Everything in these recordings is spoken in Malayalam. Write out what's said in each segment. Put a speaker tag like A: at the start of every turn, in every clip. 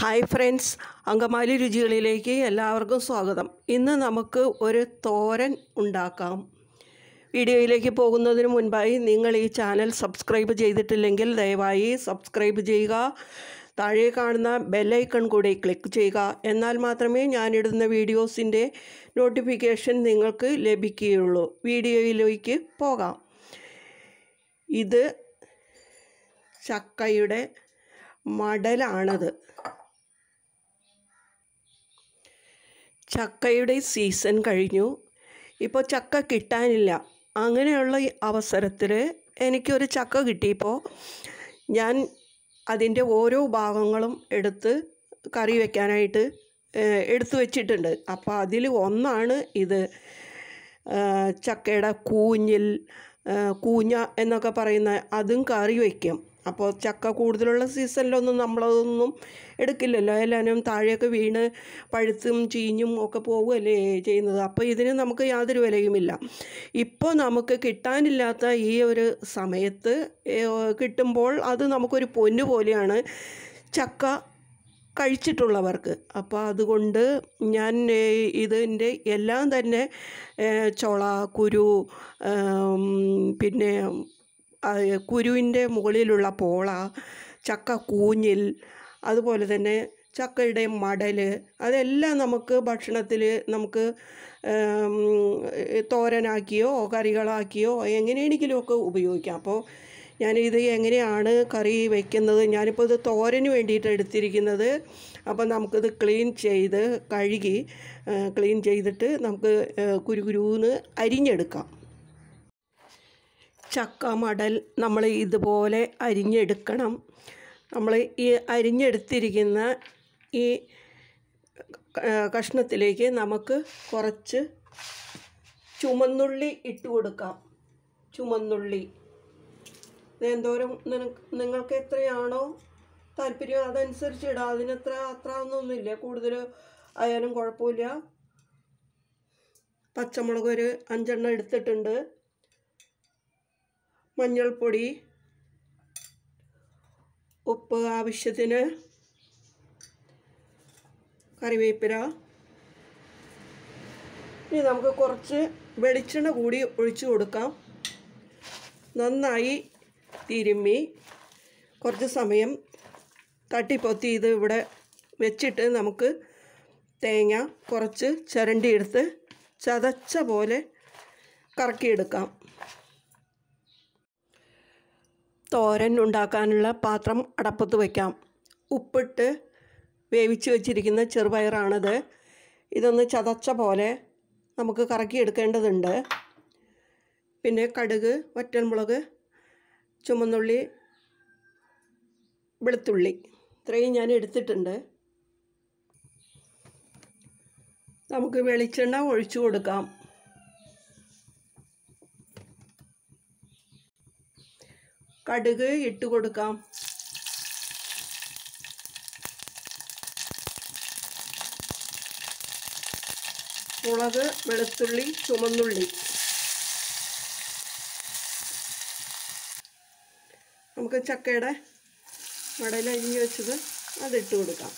A: ഹായ് ഫ്രണ്ട്സ് അങ്കമാലി രുചികളിലേക്ക് എല്ലാവർക്കും സ്വാഗതം. ഇന്ന് നമുക്ക് ഒരു തോരൻ ഉണ്ടാക്കാം. വീഡിയോയിലേക്ക് പോകുന്നതിന് മുൻപായി നിങ്ങൾ ഈ ചാനൽ സബ്സ്ക്രൈബ് ചെയ്തിട്ടില്ലെങ്കിൽ ദയവായി സബ്സ്ക്രൈബ് ചെയ്യുക. താഴെ കാണുന്ന ബെല്ലൈക്കൺ കൂടി ക്ലിക്ക് ചെയ്യുക. എന്നാൽ മാത്രമേ ഞാനിടുന്ന വീഡിയോസിന്റെ നോട്ടിഫിക്കേഷൻ നിങ്ങൾക്ക് ലഭിക്കുകയുള്ളൂ. വീഡിയോയിലേക്ക് പോകാം. ഇത് ചക്കയുടെ മടലാണത്. ചക്കയുടെ സീസൺ കഴിഞ്ഞു. ഇപ്പോൾ ചക്ക കിട്ടാനില്ല. അങ്ങനെയുള്ള അവസരത്തിൽ എനിക്കൊരു ചക്ക കിട്ടിയപ്പോൾ ഞാൻ അതിന്റെ ഓരോ ഭാഗങ്ങളും എടുത്ത് കറി വയ്ക്കാനായിട്ട് എടുത്തു വച്ചിട്ടുണ്ട്. അപ്പോൾ അതിൽ ഒന്നാണ് ഇത് ചക്കയുടെ കൂഞ്ഞിൽ കൂഞ്ഞ എന്നൊക്കെ പറയുന്ന അതും കറി വയ്ക്കും അപ്പോൾ ചക്ക കൂടുതലുള്ള സീസണിലൊന്നും നമ്മളതൊന്നും എടുക്കില്ലല്ലോ. എല്ലാവരും താഴെയൊക്കെ വീണ് പഴുത്തും ചീഞ്ഞും ഒക്കെ പോവുകയല്ലേ ചെയ്യുന്നത്. അപ്പോൾ ഇതിന് നമുക്ക് യാതൊരു വിലയുമില്ല. ഇപ്പോൾ നമുക്ക് കിട്ടാനില്ലാത്ത ഈ ഒരു സമയത്ത് കിട്ടുമ്പോൾ അത് നമുക്കൊരു പൊന്നു പോലെയാണ് ചക്ക കഴിച്ചിട്ടുള്ളവർക്ക്. അപ്പോൾ അതുകൊണ്ട് ഞാൻ ഇതിന്റെ എല്ലാം തന്നെ ചൊള കുരു പിന്നെ കുരുവിന്റെ മുകളിലുള്ള പോള ചക്ക കൂഞ്ഞിൽ അതുപോലെ തന്നെ ചക്കയുടെ മടൽ അതെല്ലാം നമുക്ക് ഭക്ഷണത്തിൽ നമുക്ക് തോരനാക്കിയോ കറികളാക്കിയോ എങ്ങനെയാണെങ്കിലുമൊക്കെ ഉപയോഗിക്കാം. അപ്പോൾ ഞാനിത് എങ്ങനെയാണ് കറി വയ്ക്കുന്നത് ഞാനിപ്പോൾ ഇത് തോരന് വേണ്ടിയിട്ട് എടുത്തിരിക്കുന്നത്. അപ്പോൾ നമുക്കിത് ക്ലീൻ ചെയ്ത് കഴുകി ക്ലീൻ ചെയ്തിട്ട് നമുക്ക് കുരുകുരുന്ന് അരിഞ്ഞെടുക്കാം. ചക്ക മടൽ നമ്മൾ ഇതുപോലെ അരിഞ്ഞെടുക്കണം. നമ്മൾ ഈ അരിഞ്ഞെടുത്തിരിക്കുന്ന ഈ കഷ്ണത്തിലേക്ക് നമുക്ക് കുറച്ച് ചുമന്നുള്ളി ഇട്ട് കൊടുക്കാം. ചുമന്നുള്ളി. എന്തോരം നിങ്ങൾക്ക് എത്രയാണോ താല്പര്യം അതനുസരിച്ച് ഇടാം. അതിനത്ര അത്ര ഒന്നുമില്ല കൂടുതൽ ആയാലും കുഴപ്പമില്ല. പച്ചമുളക് ഒരു അഞ്ചെണ്ണം എടുത്തിട്ടുണ്ട്. മഞ്ഞൾപ്പൊടി ഉപ്പ് ആവശ്യത്തിന് കറിവേപ്പില. ഇനി നമുക്ക് കുറച്ച് വെളിച്ചെണ്ണ കൂടി ഒഴിച്ചു കൊടുക്കാം. നന്നായി തിരുമ്മി കുറച്ച് സമയം തട്ടിപ്പൊത്തി ഇത് ഇവിടെ വെച്ചിട്ട് നമുക്ക് തേങ്ങ കുറച്ച് ചിരണ്ടിയെടുത്ത് ചതച്ച പോലെ കറക്കിയെടുക്കാം. തോരൻ ഉണ്ടാക്കാനുള്ള പാത്രം അടപ്പത്ത് വയ്ക്കാം. ഉപ്പിട്ട് വേവിച്ച് വെച്ചിരിക്കുന്ന ചെറുപയറാണിത്. ഇതൊന്ന് ചതച്ച പോലെ നമുക്ക് കറക്കിയെടുക്കേണ്ടതുണ്ട് പിന്നെ കടുക് വറ്റൽമുളക് ചുമന്നുള്ളി വെളുത്തുള്ളി. ഇത്രയും ഞാൻ എടുത്തിട്ടുണ്ട്. നമുക്ക് വെളിച്ചെണ്ണ ഒഴിച്ചു കൊടുക്കാം. കടുക് ഇട്ട് കൊടുക്കാം. മുളക് വെളുത്തുള്ളി ചുമന്നുള്ളി. നമുക്ക് ചക്കയുടെ മടയിൽ അരിഞ്ഞ് വെച്ചത് അതിട്ട് കൊടുക്കാം.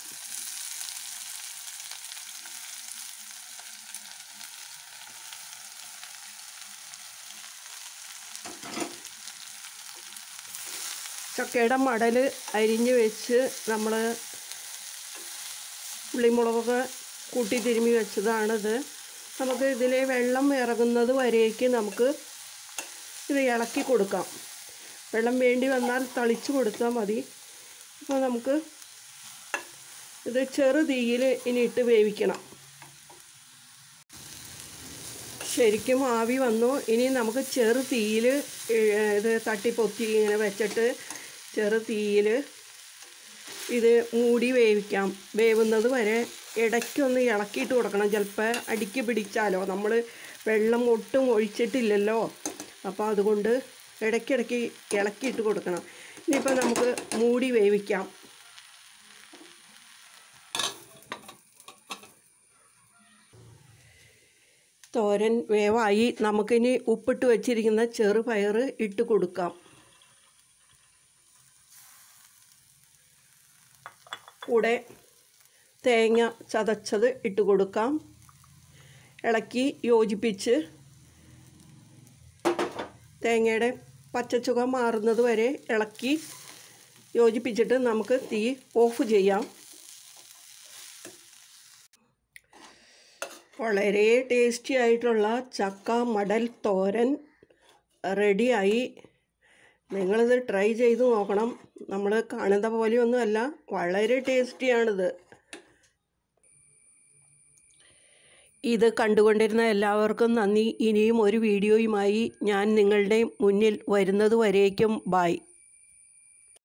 A: ചക്കയുടെ മടൽ അരിഞ്ഞ് വെച്ച് നമ്മൾ ഉള്ളിമുളകൊക്കെ കൂട്ടി തിരുമ്മി വെച്ചതാണിത്. നമുക്ക് ഇതിലെ വെള്ളം ഇറങ്ങുന്നത് വരേക്ക് നമുക്ക് ഇത് ഇളക്കി കൊടുക്കാം. വെള്ളം വേണ്ടി വന്നാൽ തളിച്ച് കൊടുത്താൽ മതി. അപ്പോൾ നമുക്ക് ഇത് ചെറു തീയിൽ ഇനി ഇട്ട് വേവിക്കണം. ശരിക്കും ആവി വന്നു. ഇനി നമുക്ക് ചെറു തീയിൽ ഇത് തട്ടിപ്പൊത്തി ഇങ്ങനെ വെച്ചിട്ട് ചെറു തീയിൽ ഇത് മൂടി വേവിക്കാം. വേവുന്നത് വരെ ഇടയ്ക്കൊന്ന് ഇളക്കിയിട്ട് കൊടുക്കണം. ചിലപ്പോൾ അടിക്ക് പിടിച്ചാലോ? നമ്മൾ വെള്ളം ഒട്ടും ഒഴിച്ചിട്ടില്ലല്ലോ. അപ്പോൾ അതുകൊണ്ട് ഇടയ്ക്കിടയ്ക്ക് ഇളക്കിയിട്ട് കൊടുക്കണം. ഇനിയിപ്പോൾ നമുക്ക് മൂടി വേവിക്കാം. തോരൻ വേവായി. നമുക്കിനി ഉപ്പിട്ട് വെച്ചിരിക്കുന്ന ചെറുപയർ ഇട്ട് കൊടുക്കാം. കൂടെ തേങ്ങ ചതച്ചത് ഇട്ട് കൊടുക്കാം. ഇളക്കി യോജിപ്പിച്ച് തേങ്ങയുടെ പച്ചച്ചുക മാറുന്നത് വരെ ഇളക്കി യോജിപ്പിച്ചിട്ട് നമുക്ക് തീ ഓഫ് ചെയ്യാം. വളരെ ടേസ്റ്റി ആയിട്ടുള്ള ചക്ക മടൽ തോരൻ റെഡിയായി. നിങ്ങളിത് ട്രൈ ചെയ്ത് നോക്കണം. നമ്മൾ കാണുന്ന പോലെയൊന്നുമല്ല വളരെ ടേസ്റ്റിയാണിത്. ഇത് കണ്ടുകൊണ്ടിരുന്ന എല്ലാവർക്കും നന്ദി. ഇനിയും ഒരു വീഡിയോയുമായി ഞാൻ നിങ്ങളുടെ മുന്നിൽ വരുന്നതുവരേക്കും ബായ്